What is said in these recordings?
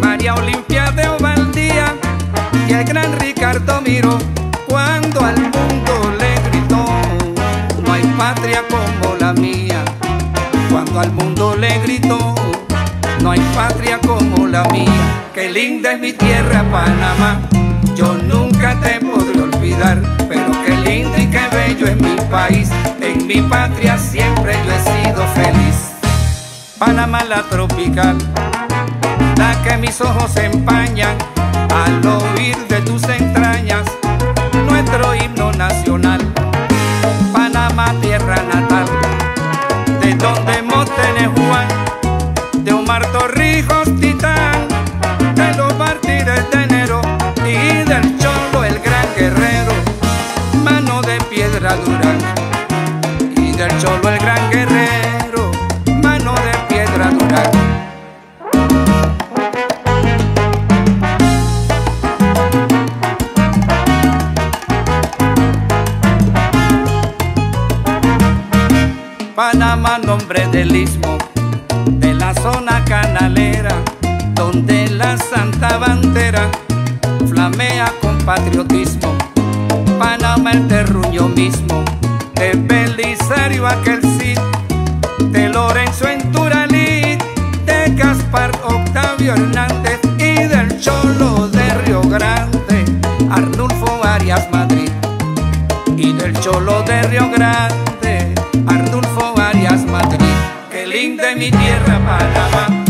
María Olimpia de Ovaldía y el gran Ricardo Miro cuando al mundo le gritó, no hay patria como la mía. Cuando al mundo le gritó, no hay patria como la mía. Qué linda es mi tierra, Panamá. Yo nunca te podré olvidar, pero qué lindo y qué bello es mi país. En mi patria La tropical, la que mis ojos empañan al oír de tus entrañas nuestro himno nacional. Panamá, tierra natal, de donde Motene Juan, de Omar Torrijos, Panamá, nombre del istmo, de la zona canalera, donde la santa bandera flamea con patriotismo. Panamá, el terruño mismo, de Belisario aquel Cid, de Lorenzo Enturalí, de Gaspar Octavio Hernández y del Cholo de Río Grande, Arnulfo Arias Madrid y del Cholo de Río Grande, Arnulfo. Es mi tierra Panamá,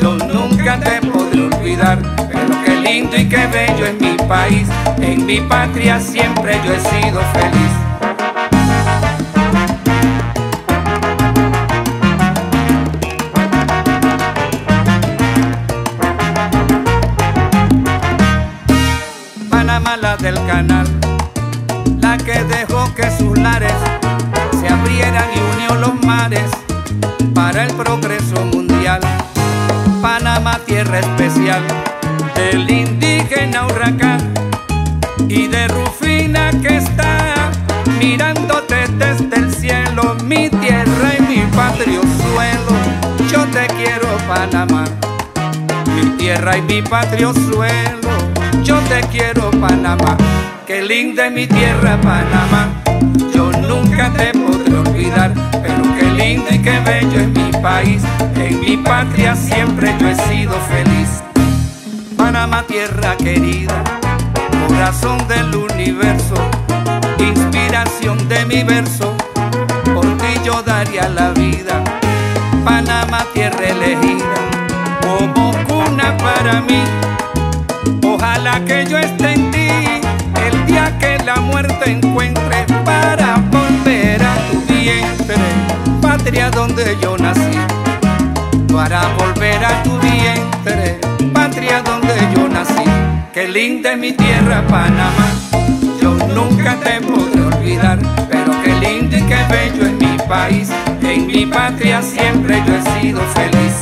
yo nunca te podré olvidar, pero qué lindo y qué bello es mi país, en mi patria siempre yo he sido feliz. Panamá la del canal, la que dejó que sus lares se abrieran y unió los mares el progreso mundial. Panamá, tierra especial del indígena huracán y de Rufina que está mirándote desde el cielo, mi tierra y mi patrio suelo. Yo te quiero, Panamá, mi tierra y mi patrio suelo. Yo te quiero, Panamá, qué linda es mi tierra, Panamá. Yo nunca te olvidar, pero qué lindo y qué bello es mi país. En mi patria siempre yo he sido feliz. Panamá, tierra querida, corazón del universo, inspiración de mi verso, por ti yo daría la vida. Panamá, tierra elegida, como cuna para mí. Ojalá que yo esté patria donde yo nací. Para volver a tu vientre, patria donde yo nací. Qué linda es mi tierra, Panamá. Yo nunca te podré olvidar, pero qué lindo y qué bello es mi país. En mi patria siempre yo he sido feliz.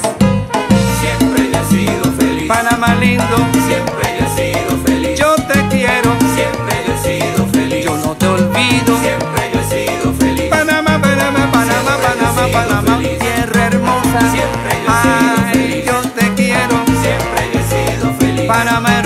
Siempre he sido feliz. Panamá lindo, siempre Panamá.